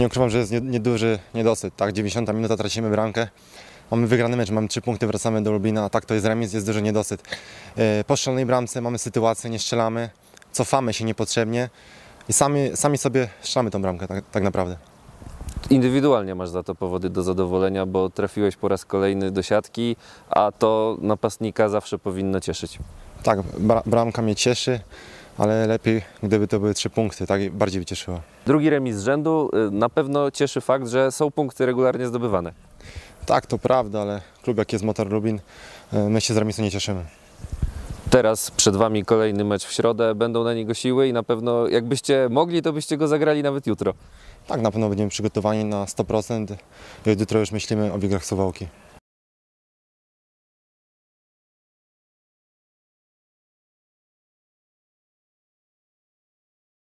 Nie ukrywam, że jest nie- nieduży niedosyt. Tak, 90 minuta tracimy bramkę. Mamy wygrany mecz, mamy 3 punkty, wracamy do Lublina, a tak to jest remis, jest duży niedosyt. E, Po strzelnej bramce mamy sytuację, nie strzelamy, cofamy się niepotrzebnie i sami, sami sobie strzelamy tą bramkę tak, tak naprawdę. Indywidualnie masz za to powody do zadowolenia, bo trafiłeś po raz kolejny do siatki, a to napastnika zawsze powinno cieszyć. Tak, bra- bramka mnie cieszy, ale lepiej gdyby to były 3 punkty, tak bardziej by cieszyło. Drugi remis z rzędu y, na pewno cieszy fakt, że są punkty regularnie zdobywane. Tak, to prawda, ale klub jak jest Motor Lubin, e, my się z remisu nie cieszymy. Teraz przed Wami kolejny mecz w środę, będą na niego siły i na pewno jakbyście mogli, to byście go zagrali nawet jutro. Tak, na pewno będziemy przygotowani na 100% i od jutra już myślimy o biegach Suwałki.